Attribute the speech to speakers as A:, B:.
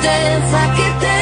A: tensa que te